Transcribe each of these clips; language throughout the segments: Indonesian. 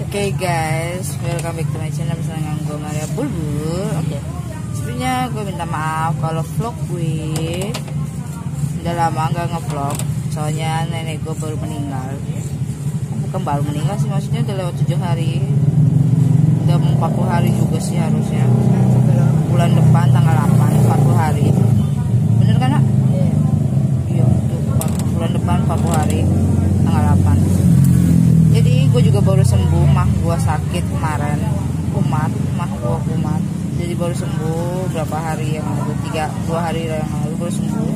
Oke guys, welcome back to my channel bersama gue Maria Bulbul. Oke, sebenarnya gue minta maaf kalau vlog gue udah lama nggak ngevlog. Soalnya nenek gue baru meninggal. Bukan baru meninggal sih, maksudnya udah lewat 7 hari. Udah mau 40 hari juga sih harusnya. Bulan depan tanggal 8, 40 hari. Bener kan nak? Iya, tuh, bulan depan 40 hari tanggal 8 jadi gue juga baru gue sakit kemarin kumat mah gue kumat. Jadi baru sembuh berapa hari yang lalu? Tiga dua hari yang lalu baru sembuh.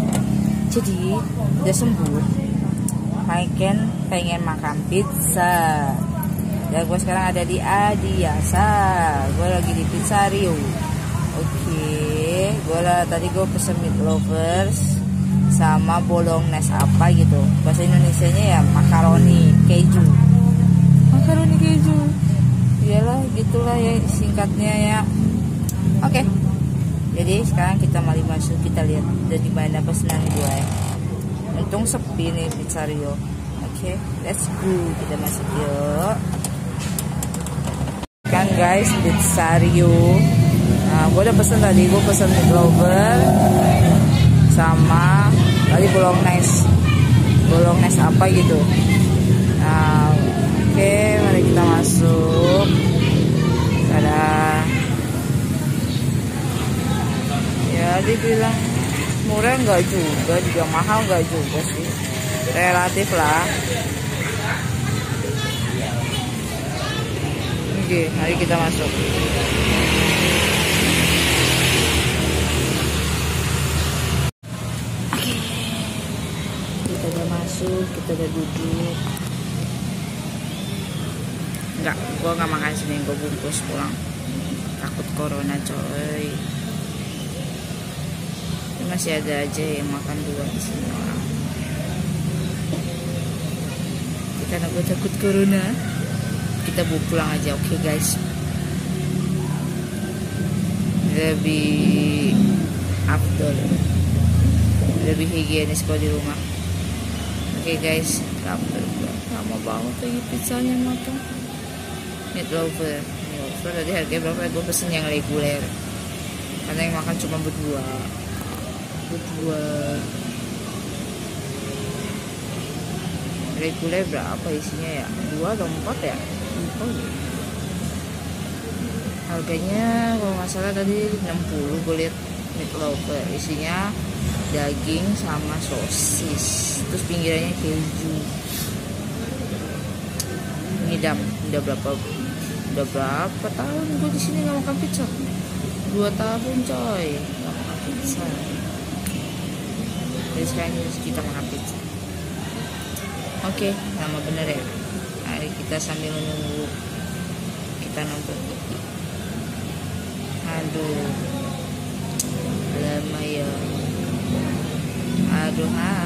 Jadi udah sembuh Maiken pengen makan pizza. Dan gue sekarang ada di Adiasa. Gue lagi di Pizzario. Oke gue lah tadi gue pesen meat lovers sama bolognese apa gitu. Bahasa Indonesia nya ya makaroni keju makaroni keju. Iyalah gitulah ya singkatnya ya. Oke. Okay. jadi sekarang kita mari masuk kita lihat dari mana pesanan gue ya. untung sepi nih pizzario. Oke okay, let's go. Kita masuk yuk. Kan guys pizzario. Nah gue udah pesen tadi gue pesen meat lover sama tadi bolognese. Bolognese apa gitu. Nah Ya, dibilang murah enggak juga, juga mahal enggak juga sih. Relatif lah. Oke, mari kita masuk. Kita udah masuk, kita udah duduk enggak gue nggak makan sini gue bungkus pulang takut corona coy Ini masih ada aja yang makan dua di sini. Orang karena gue takut corona. Kita bawa pulang aja oke okay, guys? Lebih afdol. Lebih higienis kalau di rumah. Oke okay, guys lama banget lagi pizzanya matang. Meat lover. Lover. Tadi harganya berapa? Gue pesen yang reguler. Karena yang makan cuma berdua berdua reguler berapa isinya ya? Dua atau empat ya? Ya harganya kalau nggak salah tadi 60 gue lihat meat lover isinya daging sama sosis. Terus pinggirannya keju. Ngidam udah berapa udah berapa tahun gue di sini nggak makan pizza? Dua tahun coy. Nggak makan pizza jadi sekarang kita makan pizza. Oke okay, bener ya? Mari kita sambil menunggu kita nonton TV aduh. Lama ya. Aduh ha